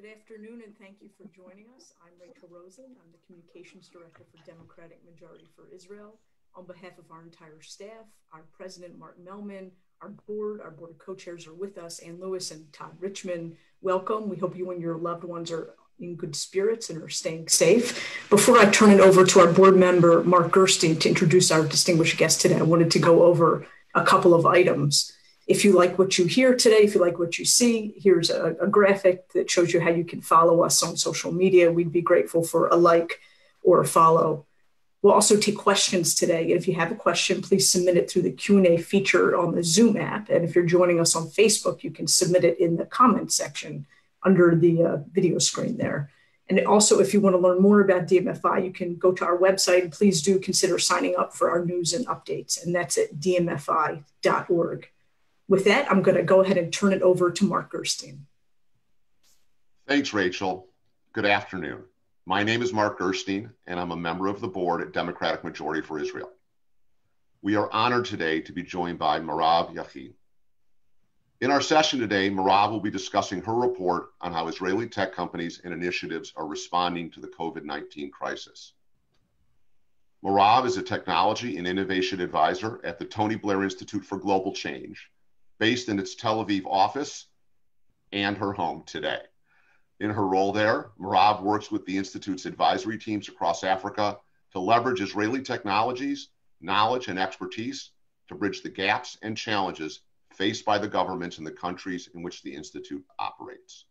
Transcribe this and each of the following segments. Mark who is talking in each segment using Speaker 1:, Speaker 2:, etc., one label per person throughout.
Speaker 1: Good afternoon, and thank you for joining us. I'm Rachel Rosen. I'm the Communications Director for Democratic Majority for Israel. On behalf of our entire staff, our President, Mark Mellman, our board, our board of co-chairs are with us, Ann Lewis and Todd Richman. Welcome. We hope you and your loved ones are in good spirits and are staying safe. Before I turn it over to our board member, Mark Gerstein, to introduce our distinguished guest today, I wanted to go over a couple of items. If you like what you hear today, if you like what you see, here's a, a graphic that shows you how you can follow us on social media. We'd be grateful for a like or a follow. We'll also take questions today. If you have a question, please submit it through the Q&A feature on the Zoom app. And if you're joining us on Facebook, you can submit it in the comment section under the uh, video screen there. And also, if you want to learn more about DMFI, you can go to our website and please do consider signing up for our news and updates. And that's at dmfi.org. With that, I'm going to go ahead and turn it over to Mark Gerstein.
Speaker 2: Thanks, Rachel. Good afternoon. My name is Mark Gerstein, and I'm a member of the board at Democratic Majority for Israel. We are honored today to be joined by Merav Yachin. In our session today, Merav will be discussing her report on how Israeli tech companies and initiatives are responding to the COVID 19 crisis. Merav is a technology and innovation advisor at the Tony Blair Institute for Global Change based in its Tel Aviv office and her home today. In her role there, Merav works with the Institute's advisory teams across Africa to leverage Israeli technologies, knowledge, and expertise to bridge the gaps and challenges faced by the governments in the countries in which the Institute operates.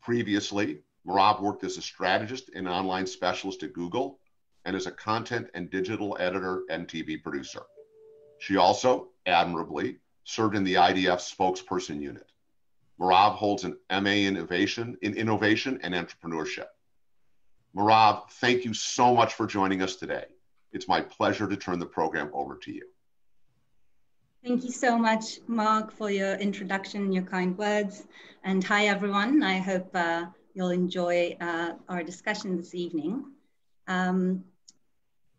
Speaker 2: Previously, Merav worked as a strategist and online specialist at Google and as a content and digital editor and TV producer. She also, admirably, served in the IDF spokesperson unit. Merav holds an MA in innovation, in innovation and entrepreneurship. Merav, thank you so much for joining us today. It's my pleasure to turn the program over to you.
Speaker 3: Thank you so much, Mark, for your introduction and your kind words. And hi, everyone. I hope uh, you'll enjoy uh, our discussion this evening. Um,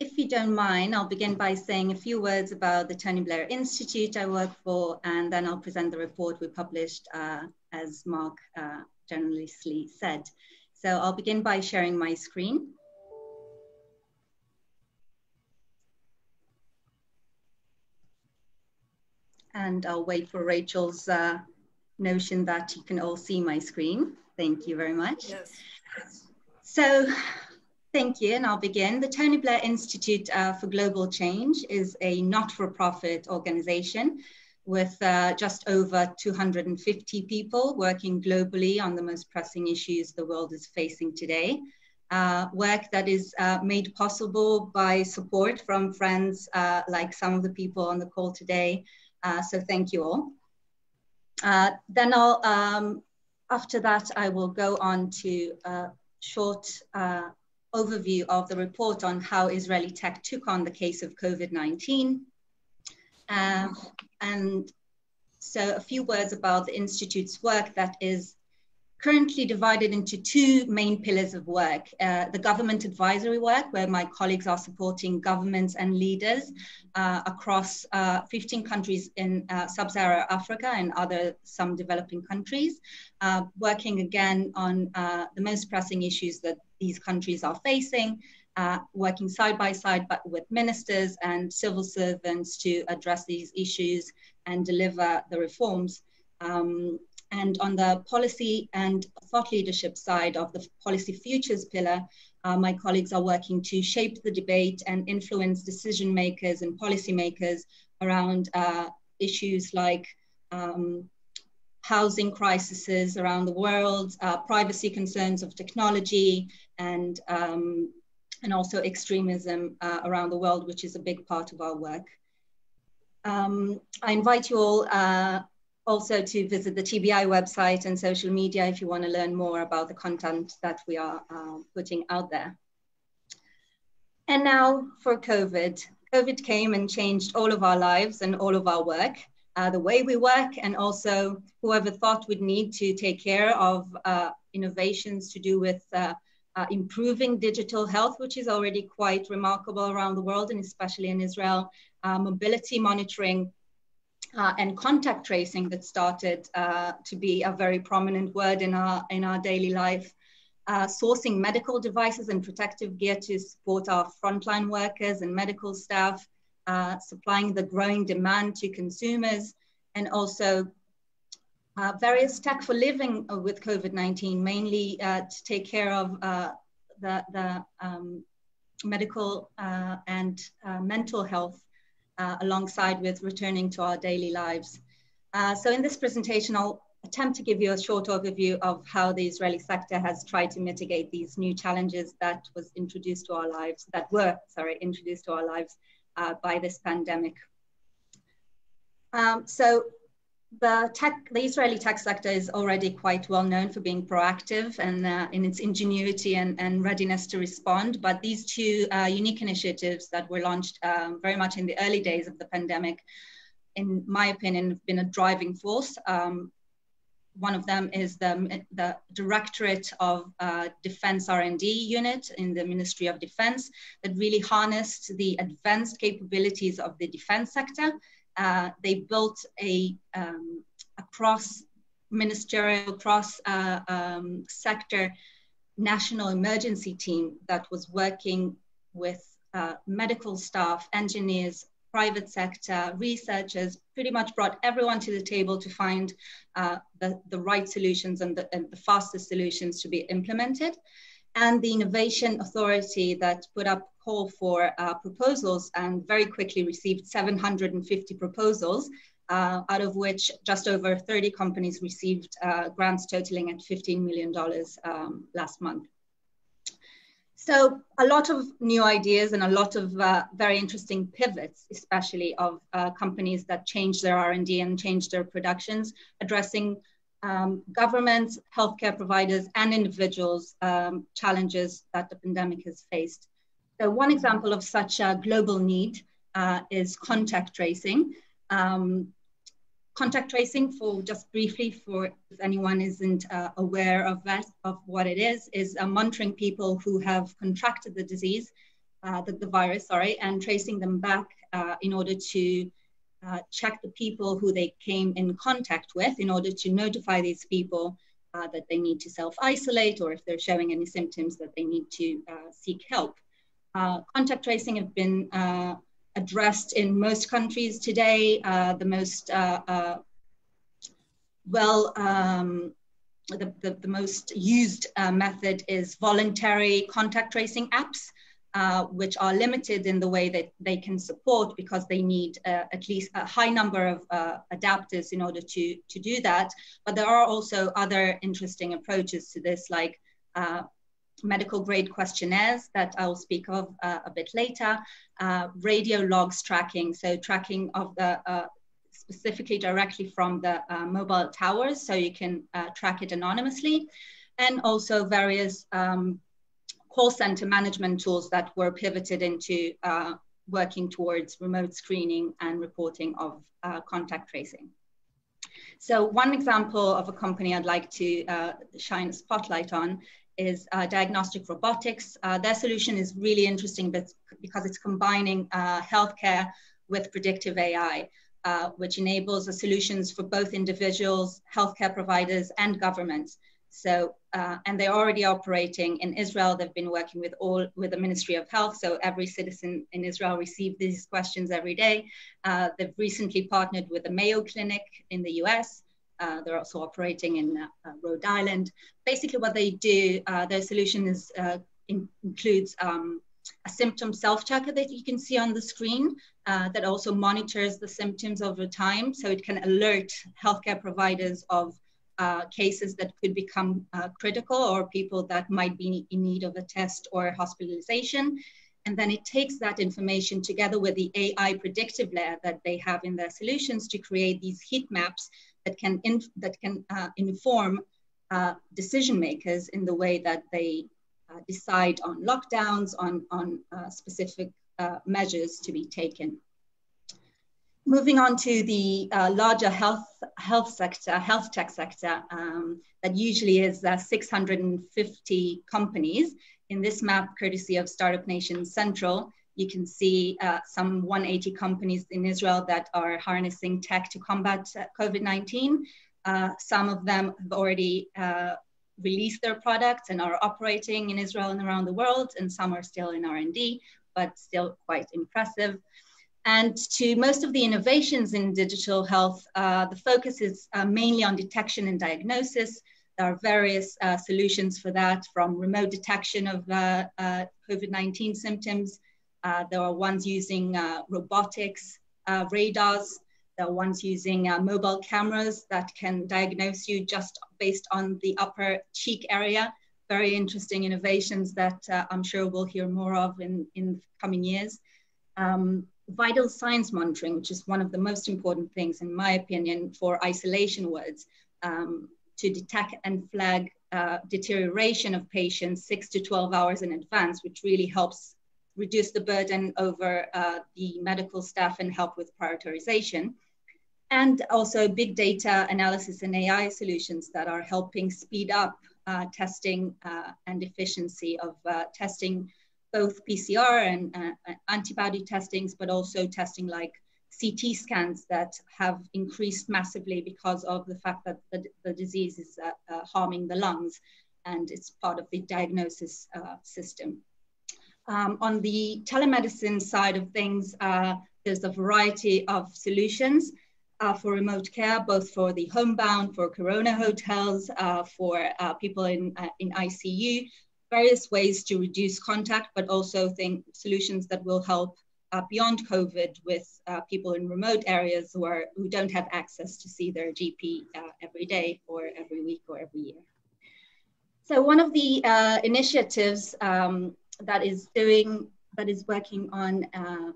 Speaker 3: if you don't mind, I'll begin by saying a few words about the Tony Blair Institute I work for, and then I'll present the report we published, uh, as Mark uh, generously said. So I'll begin by sharing my screen. And I'll wait for Rachel's uh, notion that you can all see my screen. Thank you very much. Yes. So Thank you, and I'll begin. The Tony Blair Institute uh, for Global Change is a not-for-profit organization with uh, just over 250 people working globally on the most pressing issues the world is facing today. Uh, work that is uh, made possible by support from friends uh, like some of the people on the call today. Uh, so thank you all. then I'll, um, after that, I will go on to a short overview of the report on how Israeli tech took on the case of COVID-19. Um, and so a few words about the Institute's work that is currently divided into two main pillars of work. Uh, the government advisory work, where my colleagues are supporting governments and leaders uh, across uh, 15 countries in uh, sub-Saharan Africa and other some developing countries, uh, working again on uh, the most pressing issues that these countries are facing, working side by side but with ministers and civil servants to address these issues and deliver the reforms. Um, and on the policy and thought leadership side of the policy futures pillar, uh, my colleagues are working to shape the debate and influence decision makers and policymakers around uh, issues like um, housing crises around the world, uh, privacy concerns of technology, and, um, and also extremism uh, around the world, which is a big part of our work. Um, I invite you all uh, also to visit the TBI website and social media if you want to learn more about the content that we are uh, putting out there. And now for COVID. COVID came and changed all of our lives and all of our work, uh, the way we work, and also whoever thought we'd need to take care of uh, innovations to do with uh, uh, improving digital health, which is already quite remarkable around the world and especially in Israel, uh, mobility monitoring, uh, and contact tracing that started to be a very prominent word in our, in our daily life. Uh, sourcing medical devices and protective gear to support our frontline workers and medical staff, uh, supplying the growing demand to consumers, and also uh, various tech for living with COVID-19, mainly uh, to take care of the, the um, medical and mental health uh, alongside with returning to our daily lives. Uh, so in this presentation, I'll attempt to give you a short overview of how the Israeli sector has tried to mitigate these new challenges that was introduced to our lives, that were, sorry, introduced to our lives uh, by this pandemic. Um, so the tech, the Israeli tech sector is already quite well known for being proactive and uh, in its ingenuity and, and, readiness to respond. But these two uh, unique initiatives that were launched um, very much in the early days of the pandemic, in my opinion, have been a driving force. Um, one of them is the, the Directorate of uh, Defense R&D unit in the Ministry of Defense that really harnessed the advanced capabilities of the defense sector. Uh, they built a, um, a cross ministerial, cross uh, um, sector national emergency team that was working with uh, medical staff, engineers, private sector, researchers, pretty much brought everyone to the table to find uh, the, the right solutions and the, and the fastest solutions to be implemented and the Innovation Authority that put up call for uh, proposals and very quickly received 750 proposals, uh, out of which just over 30 companies received uh, grants totaling at $15 million um, last month. So a lot of new ideas and a lot of uh, very interesting pivots, especially of uh, companies that change their R&D and change their productions, addressing um, governments, healthcare providers, and individuals um, challenges that the pandemic has faced. So one example of such a global need uh, is contact tracing. Um, contact tracing, for just briefly, for if anyone isn't uh, aware of that, of what it is, is uh, monitoring people who have contracted the disease, uh, the, the, virus, sorry, and tracing them back uh, in order to uh, check the people who they came in contact with in order to notify these people uh, that they need to self-isolate or if they're showing any symptoms that they need to seek help. Contact tracing have been addressed in most countries today. Uh, the most well, um, the, the, the, most used method is voluntary contact tracing apps. Uh, which are limited in the way that they can support because they need uh, at least a high number of uh, adapters in order to, to do that. But there are also other interesting approaches to this, like uh, medical grade questionnaires that I'll speak of uh, a bit later, radio logs tracking, so tracking of the specifically directly from the mobile towers, so you can track it anonymously, and also various um, call center management tools that were pivoted into uh, working towards remote screening and reporting of uh, contact tracing. So one example of a company I'd like to uh, shine a spotlight on is uh, Diagnostic Robotics. Uh, their solution is really interesting because it's combining uh, healthcare with predictive AI. which enables the solutions for both individuals, healthcare providers, and governments. So, uh, and they're already operating in Israel. They've been working with all with the Ministry of Health. So every citizen in Israel receives these questions every day. Uh, they've recently partnered with the Mayo Clinic in the US. Uh, they're also operating in uh, Rhode Island. Basically, what they do, uh, their solution is uh, in, includes um, a symptom self-checker that you can see on the screen that also monitors the symptoms over time. So it can alert healthcare providers of uh, cases that could become uh, critical or people that might be in need of a test or hospitalization. And then it takes that information together with the AI predictive layer that they have in their solutions to create these heat maps that can, that can uh, inform uh, decision makers in the way that they uh, decide on lockdowns, on, on specific measures to be taken. Moving on to the uh, larger health health sector, health tech sector, um, that usually is uh, 650 companies. In this map, courtesy of Startup Nation Central, You can see uh, some 180 companies in Israel that are harnessing tech to combat uh, COVID-19. Uh, some of them have already uh, released their products and are operating in Israel and around the world, and some are still in R&D, but still quite impressive. And to most of the innovations in digital health, uh, the focus is uh, mainly on detection and diagnosis. There are various uh, solutions for that, from remote detection of uh, uh, COVID-19 symptoms. Uh, there are ones using robotics, radars. There are ones using mobile cameras that can diagnose you just based on the upper cheek area. Very interesting innovations that I'm sure we'll hear more of in, in coming years. Um, vital signs monitoring, which is one of the most important things, in my opinion, for isolation wards, um, to detect and flag uh, deterioration of patients six to 12 hours in advance, which really helps reduce the burden over uh, the medical staff and help with prioritization. And also big data analysis and AI solutions that are helping speed up uh, testing uh, and efficiency of uh, testing both PCR and uh, antibody testings, but also testing like CT scans that have increased massively because of the fact that the, the disease is uh, harming the lungs and it's part of the diagnosis system. Um, on the telemedicine side of things, uh, there's a variety of solutions uh, for remote care, both for the homebound, for corona hotels, for people in, in ICU, various ways to reduce contact, but also think solutions that will help uh, beyond COVID with uh, people in remote areas who, are, who don't have access to see their GP uh, every day or every week or every year. So one of the uh, initiatives um, that is doing, that is working on uh,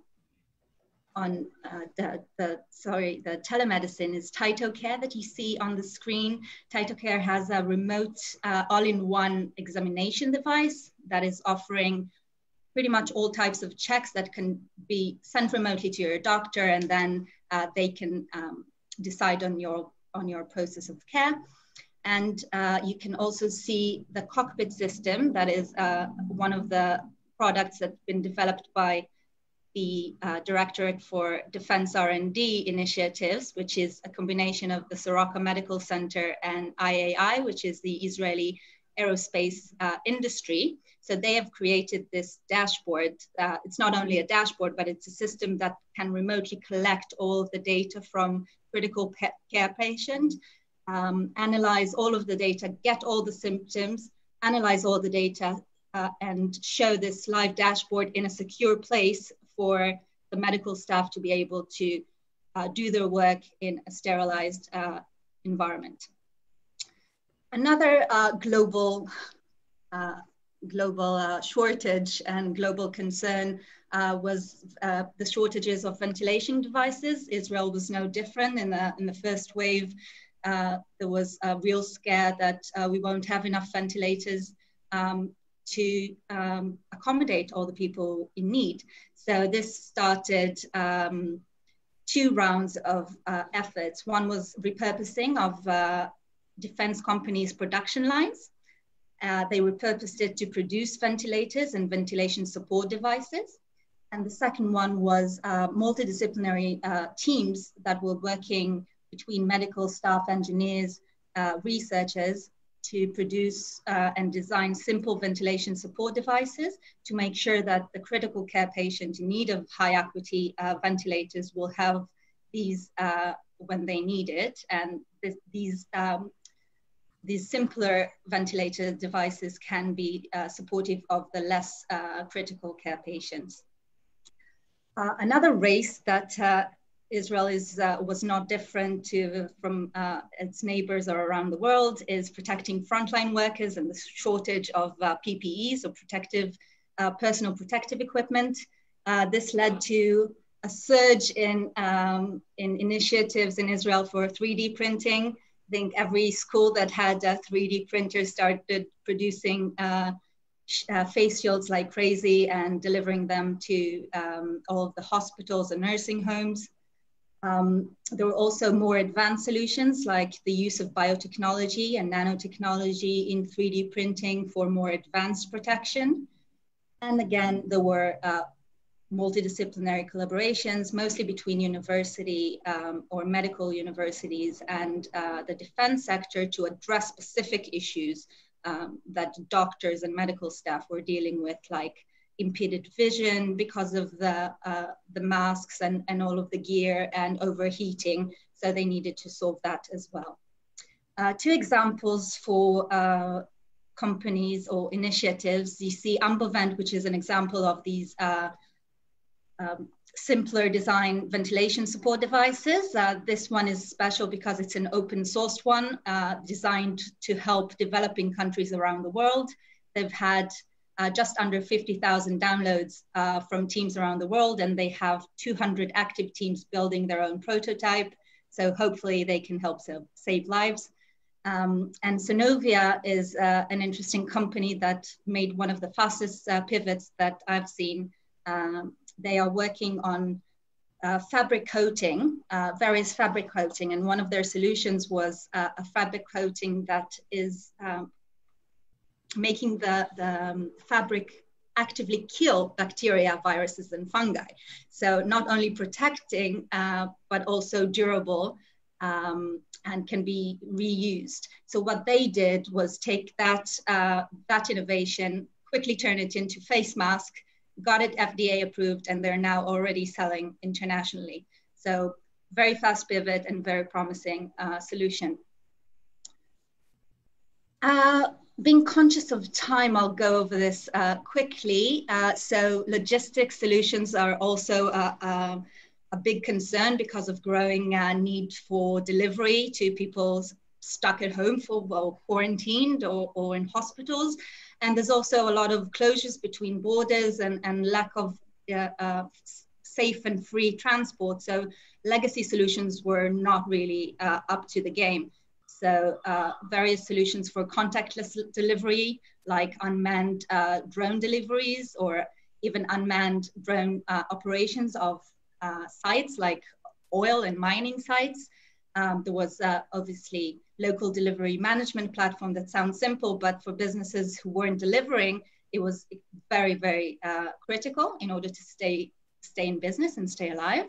Speaker 3: on uh, the, the, sorry, the telemedicine is TytoCare that you see on the screen. TytoCare has a remote uh, all-in-one examination device that is offering pretty much all types of checks that can be sent remotely to your doctor and then uh, they can um, decide on your, on your process of care. And uh, you can also see the cockpit system that is uh, one of the products that's been developed by the uh, Directorate for Defense R&D initiatives, which is a combination of the Soroka Medical Center and IAI, which is the Israeli aerospace uh, industry. So they have created this dashboard. Uh, it's not only a dashboard, but it's a system that can remotely collect all of the data from critical care patient, um, analyze all of the data, get all the symptoms, analyze all the data, uh, and show this live dashboard in a secure place for the medical staff to be able to uh, do their work in a sterilized uh, environment. Another uh, global, uh, global uh, shortage and global concern was the shortages of ventilation devices. Israel was no different in the, in the first wave. There was a real scare that we won't have enough ventilators um, to um, accommodate all the people in need. So this started um, two rounds of uh, efforts. One was repurposing of uh, defense companies' production lines. Uh, they repurposed it to produce ventilators and ventilation support devices. And the second one was uh, multidisciplinary uh, teams that were working between medical staff, engineers, uh, researchers to produce uh, and design simple ventilation support devices to make sure that the critical care patient in need of high acuity uh, ventilators will have these uh, when they need it. And these, um, these simpler ventilator devices can be uh, supportive of the less uh, critical care patients. Uh, another race that Israel is, uh, was not different to, from uh, its neighbors or around the world, is protecting frontline workers and the shortage of uh, PPEs or protective, uh, personal protective equipment. Uh, this led to a surge in, um, in initiatives in Israel for 3D printing. I think every school that had a 3D printer started producing uh, face shields like crazy and delivering them to um, all of the hospitals and nursing homes. Um, there were also more advanced solutions like the use of biotechnology and nanotechnology in 3D printing for more advanced protection. And again, there were uh, multidisciplinary collaborations, mostly between university um, or medical universities and uh, the defense sector to address specific issues um, that doctors and medical staff were dealing with, like impeded vision because of the, uh, the masks and, and all of the gear and overheating. So they needed to solve that as well. Uh, two examples for uh, companies or initiatives. You see Ambovent, which is an example of these uh, um, simpler design ventilation support devices. Uh, this one is special because it's an open sourced one uh, designed to help developing countries around the world. They've had uh, just under 50,000 downloads uh, from teams around the world, and they have 200 active teams building their own prototype. So hopefully they can help save lives. Um, and Sonovia is uh, an interesting company that made one of the fastest uh, pivots that I've seen. Um, they are working on uh, fabric coating, uh, various fabric coating, and one of their solutions was a fabric coating that is um, making the, the um, fabric actively kill bacteria, viruses, and fungi. So not only protecting, uh, but also durable um, and can be reused. So what they did was take that, uh, that innovation, quickly turn it into face mask, got it FDA approved, and they're now already selling internationally. So very fast pivot and very promising uh, solution. Being conscious of time, I'll go over this uh, quickly. Uh, so logistics solutions are also uh, uh, a big concern because of growing uh, need for delivery to people stuck at home for well, quarantined or, or in hospitals. And there's also a lot of closures between borders and, and lack of uh, uh, safe and free transport. So legacy solutions were not really up to the game. So uh, various solutions for contactless delivery, like unmanned uh, drone deliveries or even unmanned drone uh, operations of sites like oil and mining sites. Um, there was obviously local delivery management platform that sounds simple, but for businesses who weren't delivering, it was very, very uh, critical in order to stay, stay in business and stay alive.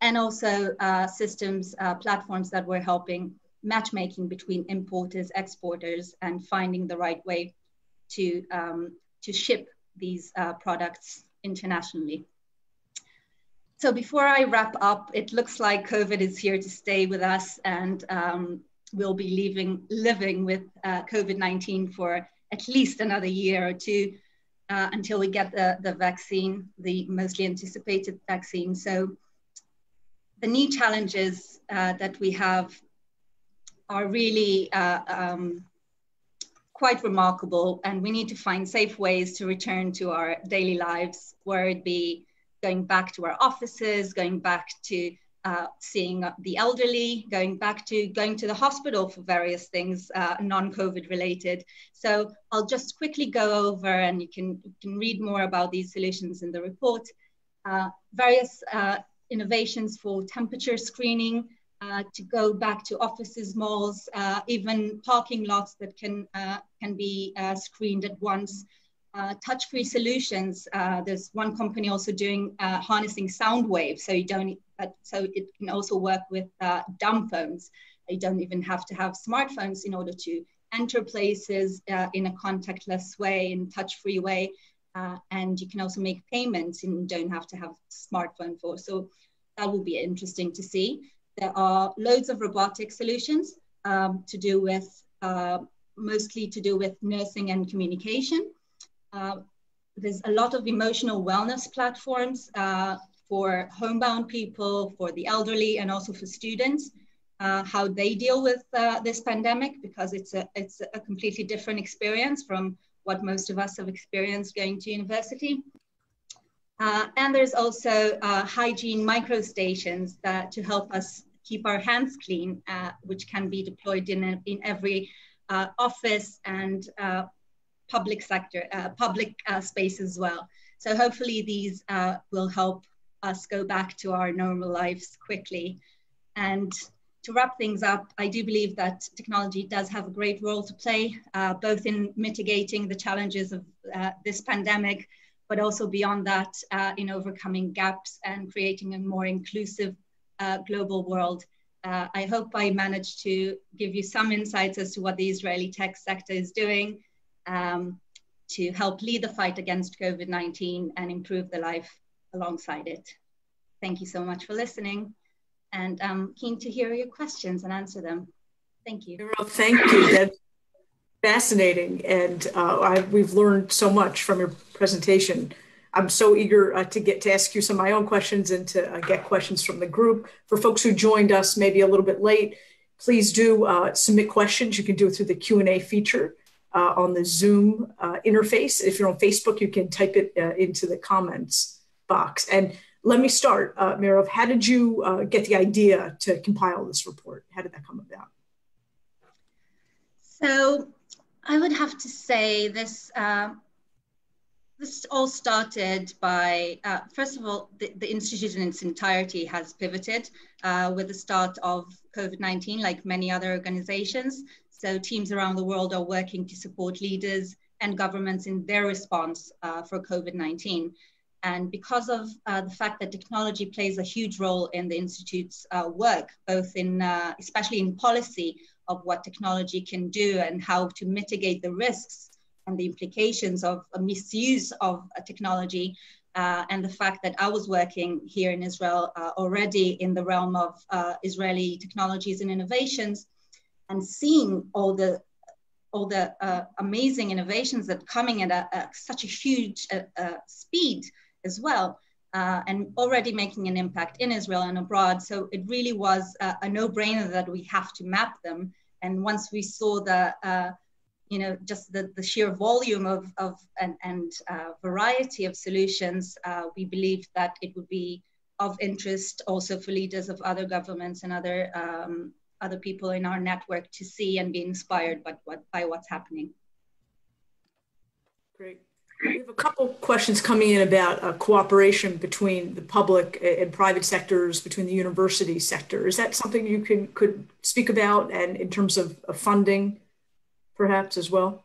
Speaker 3: And also uh, systems, uh, platforms that were helping matchmaking between importers, exporters, and finding the right way to, um, to ship these uh, products internationally. So before I wrap up, it looks like COVID is here to stay with us and um, will be leaving, living with uh, COVID-19 for at least another year or two uh, until we get the, the vaccine, the mostly anticipated vaccine. So the new challenges uh, that we have are really uh, um, quite remarkable and we need to find safe ways to return to our daily lives, where it be going back to our offices, going back to uh, seeing the elderly, going back to going to the hospital for various things, uh, non-COVID related. So I'll just quickly go over and you can, you can read more about these solutions in the report. Uh, various uh, innovations for temperature screening, uh, to go back to offices, malls, uh, even parking lots that can, can be screened at once. touch-free solutions. there's one company also doing harnessing sound waves, so you don't so it can also work with uh, dumb phones. You don't even have to have smartphones in order to enter places uh, in a contactless way, in touch-free way. Uh, and you can also make payments and don't have to have smartphone for. So that will be interesting to see. There are loads of robotic solutions um, to do with, uh, mostly to do with nursing and communication. Uh, there's a lot of emotional wellness platforms uh, for homebound people, for the elderly, and also for students, uh, how they deal with uh, this pandemic, because it's a, it's a completely different experience from what most of us have experienced going to university. Uh, and there's also uh, hygiene microstations that to help us keep our hands clean, uh, which can be deployed in, a, in every uh, office and public sector, public space as well. So hopefully these will help us go back to our normal lives quickly. And to wrap things up, I do believe that technology does have a great role to play, uh, both in mitigating the challenges of uh, this pandemic, but also beyond that uh, in overcoming gaps and creating a more inclusive uh, global world. Uh, I hope I managed to give you some insights as to what the Israeli tech sector is doing um, to help lead the fight against COVID 19 and improve the life alongside it. Thank you so much for listening, and I'm keen to hear your questions and answer them. Thank you.
Speaker 1: Thank you. Fascinating, and uh, I, we've learned so much from your presentation. I'm so eager uh, to get to ask you some of my own questions and to uh, get questions from the group. For folks who joined us maybe a little bit late, please do uh, submit questions. You can do it through the Q&A feature uh, on the Zoom uh, interface. If you're on Facebook, you can type it uh, into the comments box. And let me start, uh, Merav, how did you get the idea to compile this report? How did that come about?
Speaker 3: So I would have to say this this all started by, uh, first of all, the, the, institute in its entirety has pivoted uh, with the start of COVID 19, like many other organizations. So, teams around the world are working to support leaders and governments in their response uh, for COVID 19. And because of uh, the fact that technology plays a huge role in the Institute's uh, work, both in, uh, especially in policy of what technology can do and how to mitigate the risks and the implications of a misuse of a technology uh, and the fact that I was working here in Israel uh, already in the realm of uh, Israeli technologies and innovations and seeing all the all the uh, amazing innovations that coming at a, a, such a huge uh, uh, speed as well and already making an impact in Israel and abroad. So it really was a no-brainer that we have to map them. And once we saw the you know, just the, the sheer volume of, of and, and uh, variety of solutions, uh, we believe that it would be of interest also for leaders of other governments and other um, other people in our network to see and be inspired by, by what's happening.
Speaker 1: Great. We have a couple questions coming in about uh, cooperation between the public and private sectors, between the university sector. Is that something you can could speak about, and in terms of, of funding? perhaps as well?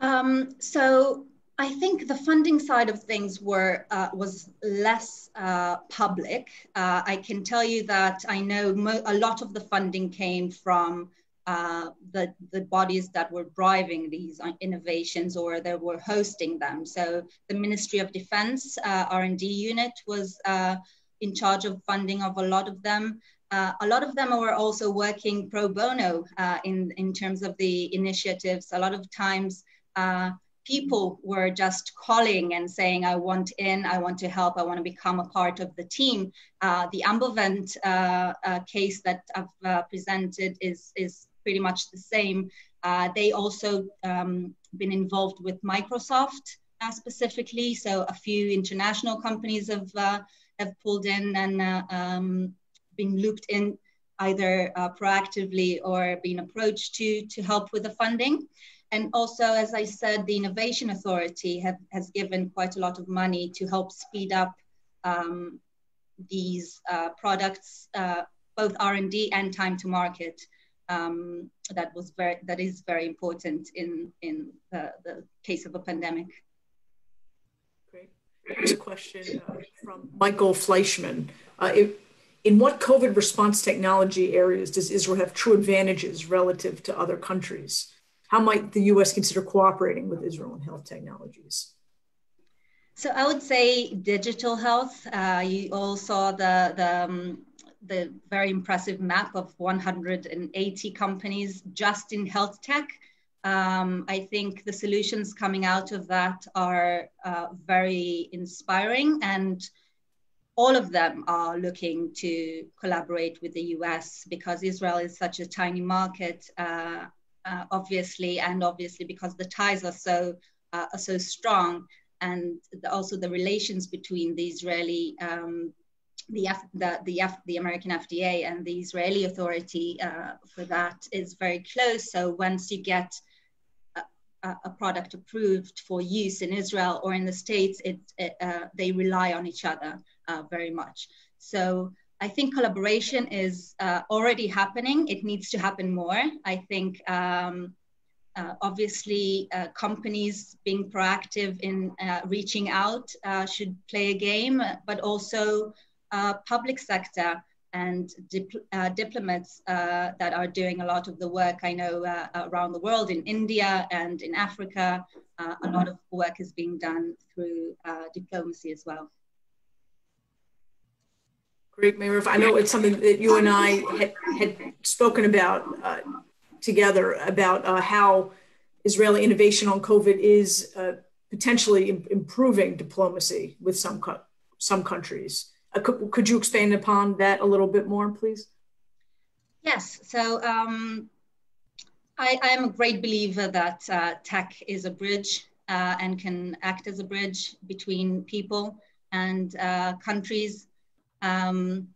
Speaker 3: Um, so I think the funding side of things were uh, was less uh, public. Uh, I can tell you that I know a lot of the funding came from uh, the the bodies that were driving these innovations or that were hosting them. So the Ministry of Defense uh, R and D unit was uh, in charge of funding of a lot of them. Uh, a lot of them were also working pro bono uh, in, in terms of the initiatives. A lot of times, uh, people were just calling and saying, I want in, I want to help, I want to become a part of the team. Uh, the Ambovent uh, uh, case that I've presented is, is pretty much the same. they also um, been involved with Microsoft specifically, so a few international companies have, have pulled in and um, been looped in either uh, proactively or being approached to to help with the funding. And also, as I said, the Innovation Authority have, has given quite a lot of money to help speed up um, these uh, products, uh, both R&D and time to market. Um, that was very that is very important in in the, the case of a pandemic.
Speaker 1: Great. Here's a question uh, from Michael Fleischman. Uh, in what COVID response technology areas does Israel have true advantages relative to other countries? How might the US consider cooperating with Israel in health technologies?
Speaker 3: So I would say digital health. Uh, you all saw the, the, um, the very impressive map of 180 companies just in health tech. Um, I think the solutions coming out of that are uh, very inspiring and all of them are looking to collaborate with the US because Israel is such a tiny market, uh, uh, obviously, and obviously because the ties are so uh, are so strong, and the, also the relations between the Israeli um, the, F, the, the, F, the American FDA and the Israeli authority uh, for that is very close. So once you get a, product approved for use in Israel or in the States, it, it uh, they rely on each other uh, very much. So I think collaboration is uh, already happening. It needs to happen more. I think um, uh, obviously, uh, companies being proactive in uh, reaching out uh, should play a game, but also public sector and dip diplomats that are doing a lot of the work. I know around the world, in India and in Africa, a lot of work is being done through diplomacy as well.
Speaker 1: Great, Merav. I know it's something that you and I had, had spoken about uh, together about uh, how Israeli innovation on COVID is uh, potentially Im- improving diplomacy with some co- some countries. Uh, could, could, you expand upon that a little bit more, please?
Speaker 3: Yes. So um, I, am a great believer that uh, tech is a bridge uh, and can act as a bridge between people and countries um,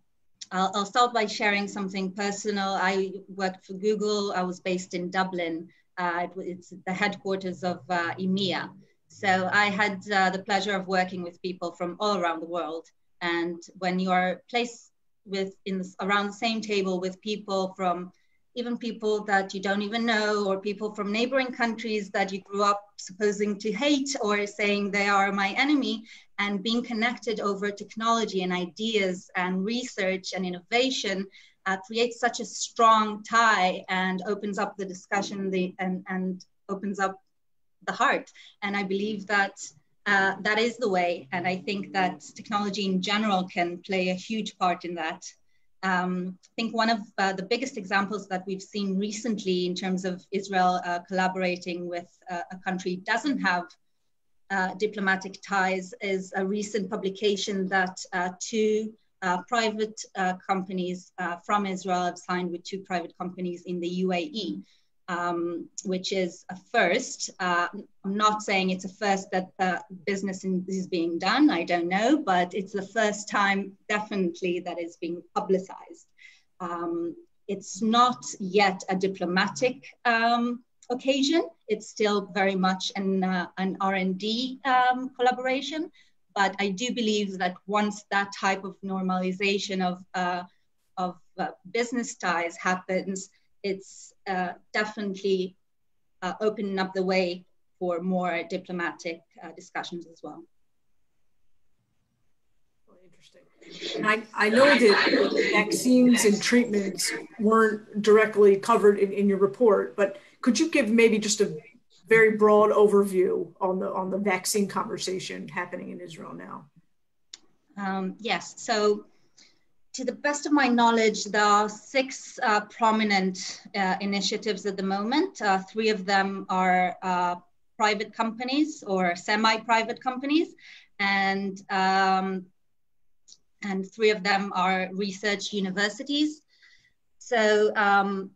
Speaker 3: I'll, I'll, start by sharing something personal. I worked for Google. I was based in Dublin. Uh, it, it's the headquarters of uh, EMEA. So I had uh, the pleasure of working with people from all around the world. And when you are placed with in around the same table with people from even people that you don't even know or people from neighboring countries that you grew up supposing to hate or saying they are my enemy and being connected over technology and ideas and research and innovation uh, creates such a strong tie and opens up the discussion the, and, and opens up the heart. And i believe that uh, that is the way and i think that technology in general can play a huge part in that. Um, I think one of uh, the biggest examples that we've seen recently in terms of Israel uh, collaborating with uh, a country doesn't have uh, diplomatic ties is a recent publication that uh, two private companies from Israel have signed with two private companies in the UAE um, which is a first. Uh, I'm not saying it's a first that the business in, is being done, I don't know, but it's the first time definitely that is being publicized. Um, it's not yet a diplomatic um, occasion. It's still very much an, uh, an R&D um, collaboration, but I do believe that once that type of normalization of, uh, of uh, business ties happens, it's uh, definitely uh, opening up the way for more diplomatic uh, discussions as well.
Speaker 1: interesting. And I, I know that vaccines and treatments weren't directly covered in, in your report, but could you give maybe just a very broad overview on the on the vaccine conversation happening in Israel now?
Speaker 3: Um, yes. So to the best of my knowledge, there are six uh, prominent uh, initiatives at the moment. Uh, three of them are uh, private companies or semi-private companies, and um, and three of them are research universities. So um,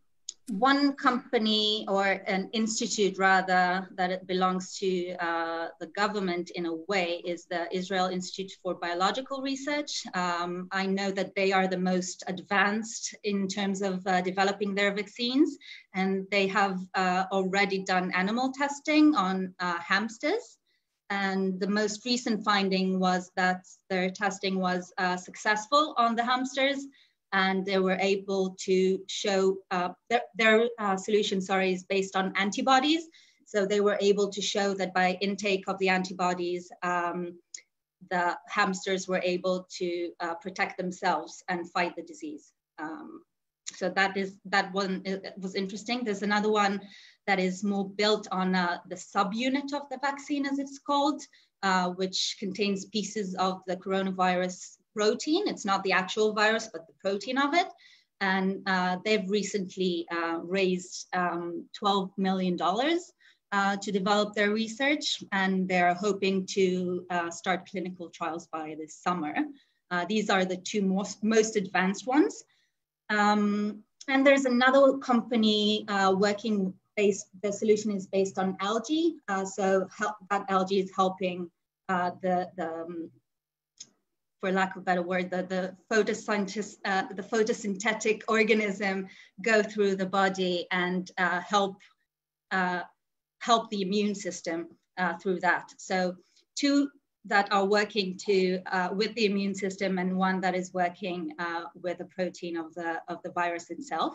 Speaker 3: one company or an institute rather that it belongs to uh, the government in a way is the Israel Institute for Biological Research. Um, I know that they are the most advanced in terms of uh, developing their vaccines, and they have uh, already done animal testing on uh, hamsters. And the most recent finding was that their testing was uh, successful on the hamsters and they were able to show uh, their, their uh, solution, sorry, is based on antibodies. So they were able to show that by intake of the antibodies, um, the hamsters were able to uh, protect themselves and fight the disease. Um, so that is that one was interesting. There's another one that is more built on uh, the subunit of the vaccine, as it's called, uh, which contains pieces of the coronavirus protein. It's not the actual virus, but the protein of it. And uh, they've recently uh, raised um, $12 million uh, to develop their research, and they're hoping to uh, start clinical trials by this summer. Uh, these are the two most, most advanced ones. Um, and there's another company uh, working based, the solution is based on algae. so help, that algae is helping the, the um, for lack of a better word, the, the, uh, the photosynthetic organism go through the body and uh, help, uh, help the immune system uh, through that. So two that are working to, uh, with the immune system and one that is working uh, with the protein of the, of the virus itself.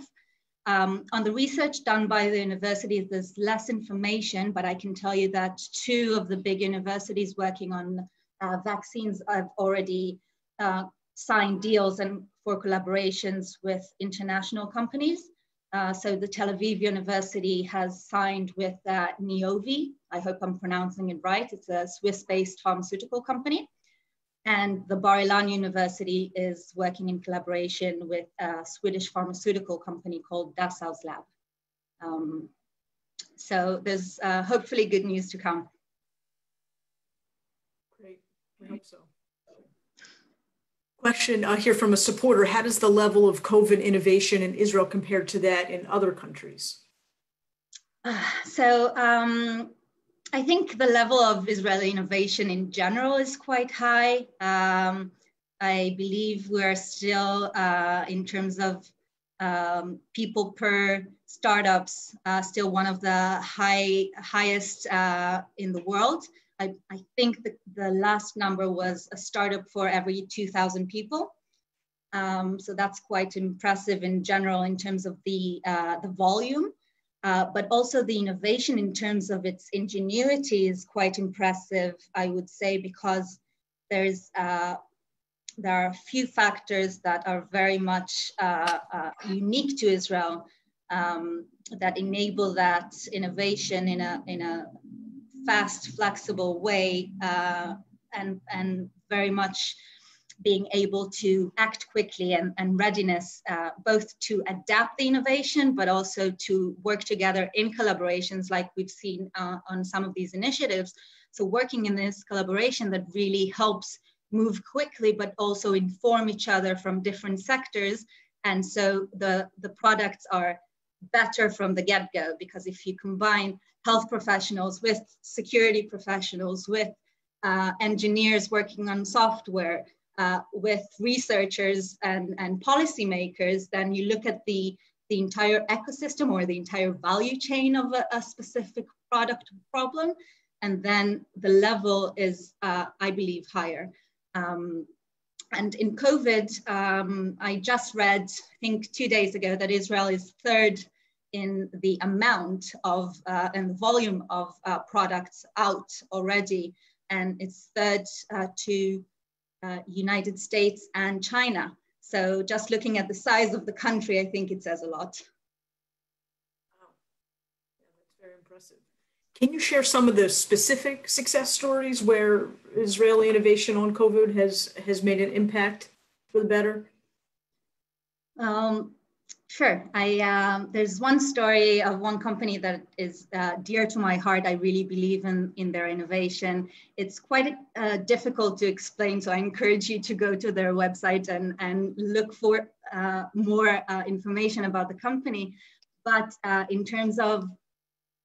Speaker 3: Um, on the research done by the universities, there's less information, but I can tell you that two of the big universities working on vaccines have already uh, signed deals and for collaborations with international companies. Uh, so the Tel Aviv University has signed with uh. I hope I'm pronouncing it right. It's a Swiss-based pharmaceutical company. And the Bar Ilan University is working in collaboration with a Swedish pharmaceutical company called Dassau's Lab. Um, so there's uh, hopefully good news to come.
Speaker 1: I hope so. Question uh, here from a supporter. How does the level of COVID innovation in Israel compare to that in other countries?
Speaker 3: Uh, so um, I think the level of Israeli innovation in general is quite high. Um, I believe we're still, uh, in terms of um, people per startups, uh, still one of the high highest uh, in the world. I, I think the, the last number was a startup for every 2,000 people. Um, so that's quite impressive in general in terms of the, uh, the volume, uh, but also the innovation in terms of its ingenuity is quite impressive, I would say, because there's, uh, there are a few factors that are very much uh, uh, unique to Israel um, that enable that innovation in a, in a fast, flexible way, uh, and, and very much being able to act quickly and, and readiness, uh, both to adapt the innovation, but also to work together in collaborations like we've seen uh, on some of these initiatives. So working in this collaboration that really helps move quickly, but also inform each other from different sectors. And so the, the products are better from the get-go, because if you combine health professionals, with security professionals, with uh, engineers working on software, uh, with researchers and, and policymakers, then you look at the, the entire ecosystem or the entire value chain of a, a specific product problem. And then the level is, uh, I believe, higher. Um, and in COVID, um, I just read, I think two days ago, that Israel is third in the amount of uh, and volume of uh, products out already, and it's third uh, to uh, United States and China. So just looking at the size of the country, I think it says a lot.
Speaker 1: Wow, yeah, that's very impressive. Can you share some of the specific success stories where Israeli innovation on COVID has has made an impact for the better?
Speaker 3: Um, Sure. I um, there's one story of one company that is uh, dear to my heart. I really believe in in their innovation. It's quite uh, difficult to explain, so I encourage you to go to their website and and look for uh, more uh, information about the company. But uh, in terms of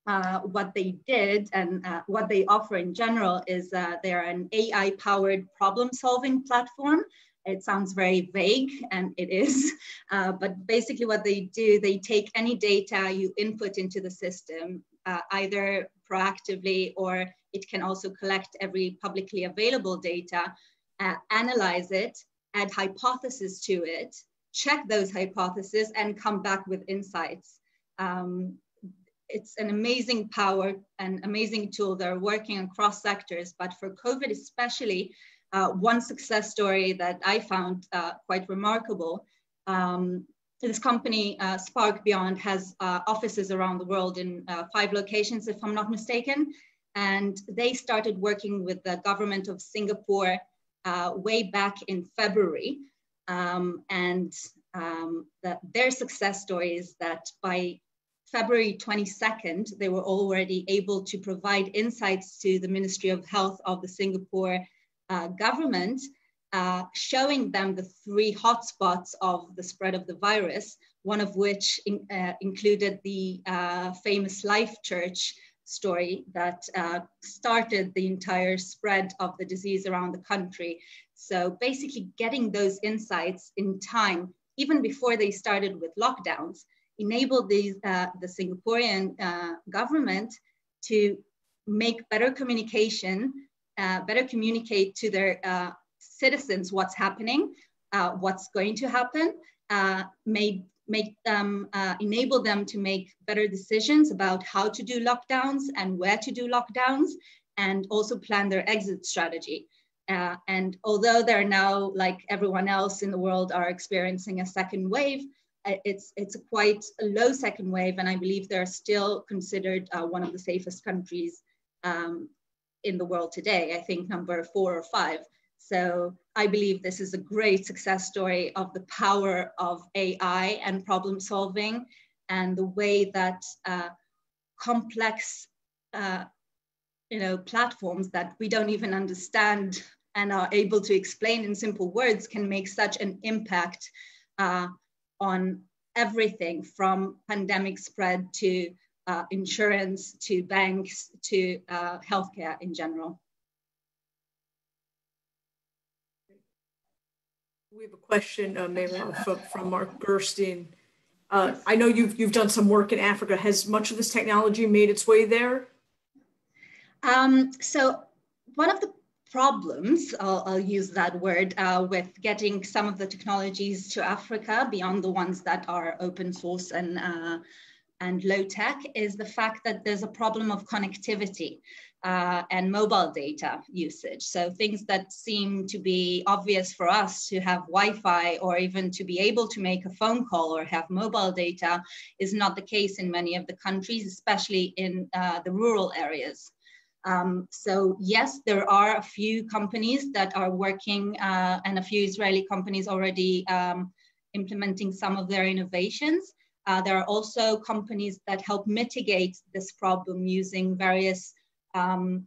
Speaker 3: uh, what they did and what they offer in general is they're an AI-powered problem-solving platform it sounds very vague, and it is. Uh, but basically, what they do, they take any data you input into the system, uh, either proactively or it can also collect every publicly available data, uh, analyze it, add hypotheses to it, check those hypotheses, and come back with insights. Um, it's an amazing power and amazing tool. They're working across sectors, but for COVID especially, uh, one success story that I found uh, quite remarkable. Um, this company, uh, SparkBeyond, has uh, offices around the world in uh, five locations, if I'm not mistaken. And they started working with the government of Singapore uh, way back in February. Um, and um, the, their success story is that by February 22nd, they were already able to provide insights to the Ministry of Health of the Singapore uh, government uh, showing them the three hotspots of the spread of the virus, one of which in, uh, included the uh, famous Life Church story that started the entire spread of the disease around the country. So basically getting those insights in time, even before they started with lockdowns, enabled the, the Singaporean government to make better communication uh, better communicate to their uh, citizens what's happening, uh, what's going to happen, uh, made make them, uh, enable them to make better decisions about how to do lockdowns and where to do lockdowns, and also plan their exit strategy. Uh, and although they're now, like everyone else in the world, are experiencing a second wave, it's it's a quite a low second wave, and I believe they're still considered one of the safest countries um, in the world today. I think number four or five. So I believe this is a great success story of the power of AI and problem solving, and the way that uh, complex uh, you know platforms that we don't even understand and are able to explain in simple words can make such an impact uh, on everything from pandemic spread to uh, insurance to banks to uh, healthcare in general.
Speaker 1: We have a question, uh, from, from Mark Gerstein. Uh, I know you've, you've done some work in Africa. Has much of this technology made its way there?
Speaker 3: Um, so one of the problems, I'll, I'll use that word, uh, with getting some of the technologies to Africa beyond the ones that are open source and, uh, and low tech is the fact that there's a problem of connectivity uh, and mobile data usage. So things that seem to be obvious for us to have Wi-Fi or even to be able to make a phone call or have mobile data is not the case in many of the countries, especially in uh, the rural areas. Um, so yes, there are a few companies that are working uh, and a few Israeli companies already um, implementing some of their innovations. Uh, there are also companies that help mitigate this problem using various um,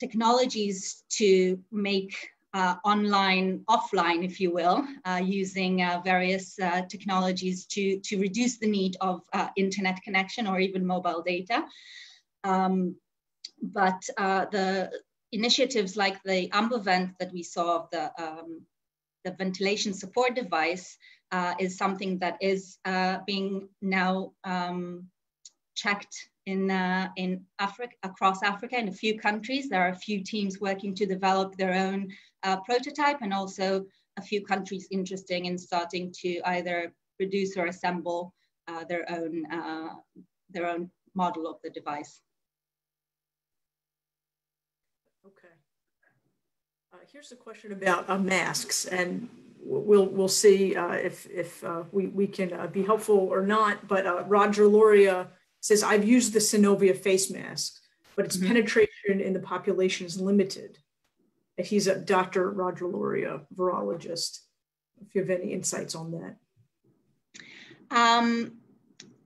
Speaker 3: technologies to make uh, online, offline, if you will, uh, using uh, various uh, technologies to, to reduce the need of uh, internet connection or even mobile data. Um, but the initiatives like the AmboVent that we saw of the, um, the ventilation support device uh, is something that is uh, being now um, checked in, uh, in Africa, across Africa in a few countries. There are a few teams working to develop their own uh, prototype and also a few countries interested in starting to either produce or assemble uh, their own their own model of the device.
Speaker 1: Here's a question about uh, masks, and we'll we'll see uh, if if uh, we we can uh, be helpful or not. But uh, Roger Loria says I've used the Sonovia face mask, but its mm-hmm. penetration in the population is limited. And he's a Dr. Roger Loria, virologist. If you have any insights on that.
Speaker 3: Um,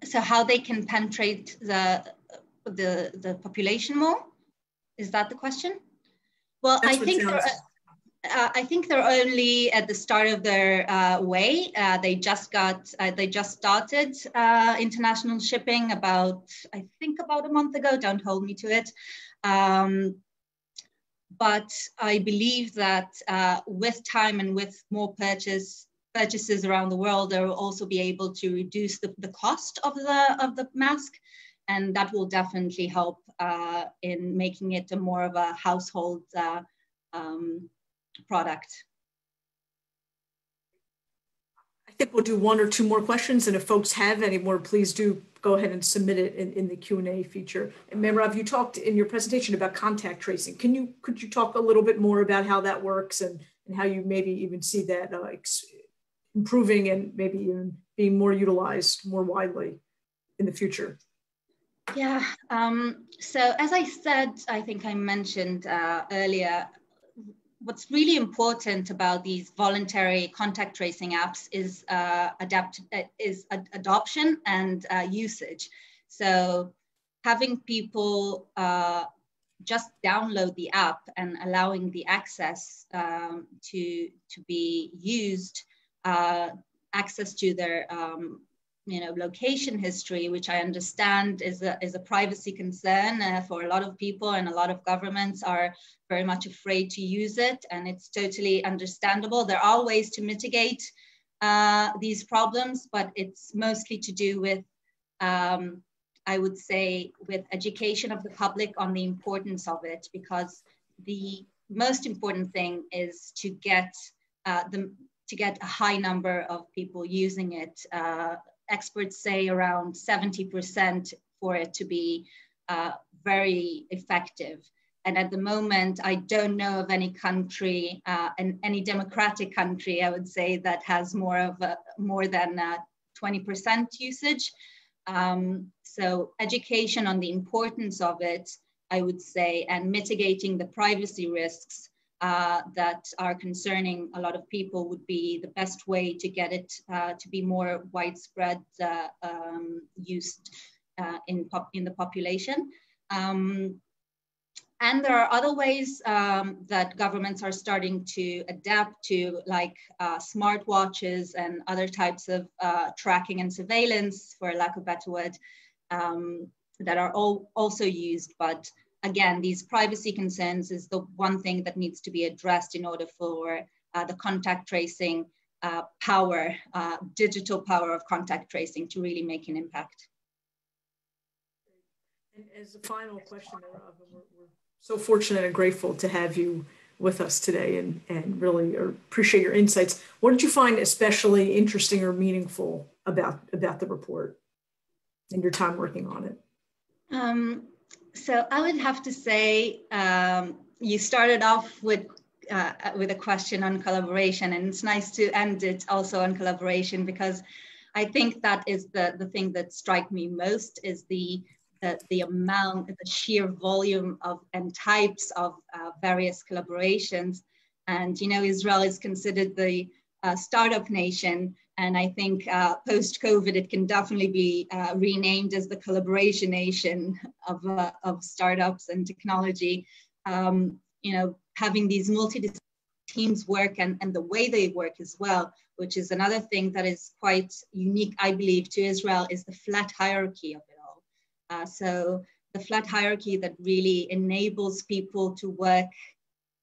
Speaker 3: so how they can penetrate the the the population more? Is that the question? Well, That's I think there, uh, I think they're only at the start of their uh, way. Uh, they just got, uh, they just started uh, international shipping about, I think about a month ago. Don't hold me to it. Um, but I believe that uh, with time and with more purchase purchases around the world, they will also be able to reduce the, the cost of the of the mask, and that will definitely help in making it a more of a household. Um, product.
Speaker 1: I think we'll do one or two more questions, and if folks have any more, please do go ahead and submit it in, in the Q&A feature. And Merav, you talked in your presentation about contact tracing. Can you, could you talk a little bit more about how that works and, and how you maybe even see that uh, improving and maybe even being more utilized more widely in the future?
Speaker 3: Yeah, um, so as I said, I think I mentioned uh, earlier, what's really important about these voluntary contact tracing apps is uh, adapt uh, is ad adoption and uh, usage. So having people uh, just download the app and allowing the access um, to to be used, uh, access to their um, you know location history which i understand is a, is a privacy concern uh, for a lot of people and a lot of governments are very much afraid to use it and it's totally understandable. There are ways to mitigate uh, these problems but it's mostly to do with um, i would say with education of the public on the importance of it because the most important thing is to get uh, the to get a high number of people using it uh, experts say around 70% for it to be uh, very effective. And at the moment, I don't know of any country, uh, and any democratic country, I would say, that has more of a, more than 20% uh, usage. Um, so education on the importance of it, I would say, and mitigating the privacy risks uh, that are concerning a lot of people would be the best way to get it uh, to be more widespread uh, um, used uh, in, in the population. Um, and there are other ways um, that governments are starting to adapt to, like uh, smart and other types of uh, tracking and surveillance, for lack of a better word, um, that are all also used. But again, these privacy concerns is the one thing that needs to be addressed in order for uh, the contact tracing uh, power, uh, digital power of contact tracing to really make an impact.
Speaker 1: And as a final question, we're, we're so fortunate and grateful to have you with us today and, and really appreciate your insights. What did you find especially interesting or meaningful about, about the report and your time working on it?
Speaker 3: Um, so I would have to say um, you started off with uh, with a question on collaboration, and it's nice to end it also on collaboration because I think that is the the thing that strike me most is the the, amount, the sheer volume of and types of uh, various collaborations. And you know, Israel is considered the uh, startup nation, and I think uh, post COVID, it can definitely be uh, renamed as the collaboration nation of, uh, of startups and technology. Um, you know, having these multi teams work and, and the way they work as well, which is another thing that is quite unique, I believe, to Israel, is the flat hierarchy of it all. Uh, so the flat hierarchy that really enables people to work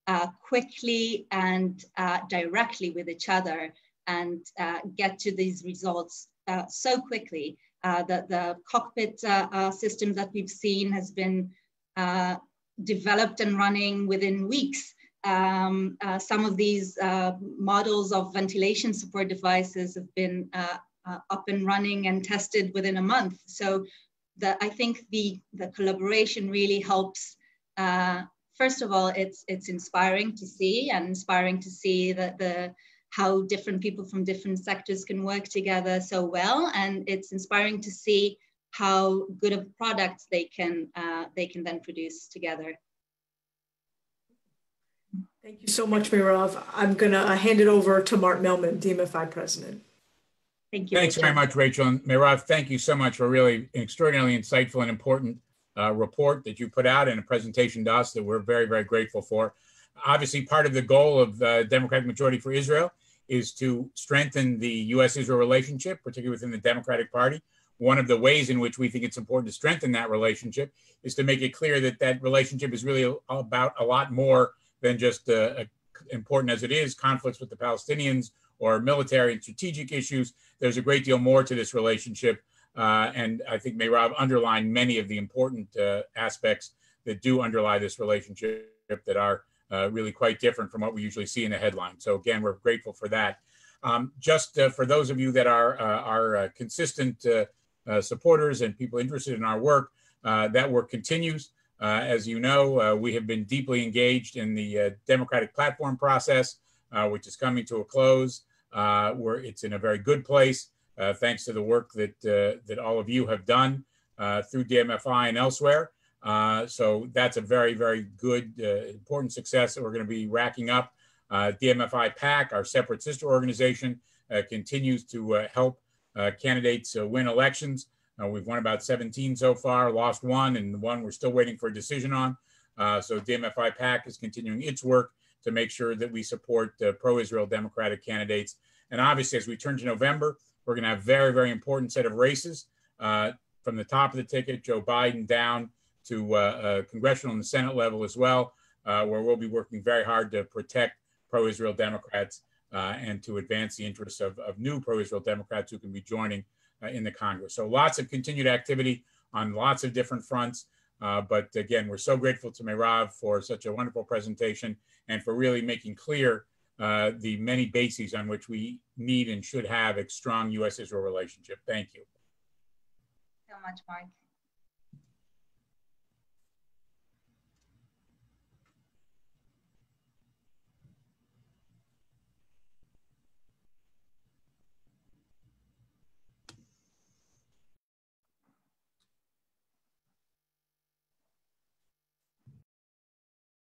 Speaker 3: uh, quickly and uh, directly with each other and uh, get to these results uh, so quickly. Uh, the, the cockpit uh, uh, system that we've seen has been uh, developed and running within weeks. Um, some of these models of ventilation support devices have been up and running and tested within a month. So the, I think the, the collaboration really helps first of all, it's it's inspiring to see and inspiring to see that the how different people from different sectors can work together so well. And it's inspiring to see how good of products they can, uh, they can then produce together.
Speaker 1: Thank you so much, Merav. I'm going to uh, hand it over to Mark Mellman, DMFI president.
Speaker 3: Thank you.
Speaker 4: Thanks
Speaker 3: Rachel.
Speaker 4: very much, Rachel. And Merav, thank you so much for really an extraordinarily insightful and important uh, report that you put out and a presentation to us that we're very, very grateful for. Obviously, part of the goal of the Democratic Majority for Israel is to strengthen the U.S. Israel relationship, particularly within the Democratic Party. One of the ways in which we think it's important to strengthen that relationship is to make it clear that that relationship is really about a lot more than just uh, important as it is conflicts with the Palestinians or military and strategic issues. There's a great deal more to this relationship. Uh, and I think Merav underlined many of the important uh, aspects that do underlie this relationship that are uh, really quite different from what we usually see in the headline. So again, we're grateful for that. Um, just uh, for those of you that are uh, are uh, consistent uh, supporters and people interested in our work, that work continues. as you know, we have been deeply engaged in the democratic platform process, which is coming to a close. where it's in a very good place, thanks to the work that that all of you have done through DMFI and elsewhere. Uh, so that's a very, very good, uh, important success that we're going to be racking up. Uh, DMFI PAC, our separate sister organization, uh, continues to uh, help uh, candidates win elections. we've won about 17 so far, lost one, and one we're still waiting for a decision on. so DMFI PAC is continuing its work to make sure that we support pro-Israel Democratic candidates. And obviously, as we turn to November, we're going to have a very, very important set of races. from the top of the ticket, Joe Biden down to uh, uh, congressional and the Senate level as well, uh, where we'll be working very hard to protect pro-Israel Democrats and to advance the interests of, of new pro-Israel Democrats who can be joining in the Congress. So lots of continued activity on lots of different fronts. Uh, but again, we're so grateful to Merav for such a wonderful presentation and for really making clear uh, the many bases on which we need and should have a strong U.S. Israel relationship. Thank you.
Speaker 3: So much, Mark.